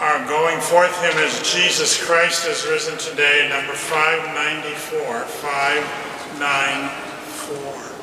Our going forth hymn is Jesus Christ has risen today, number 594. 594.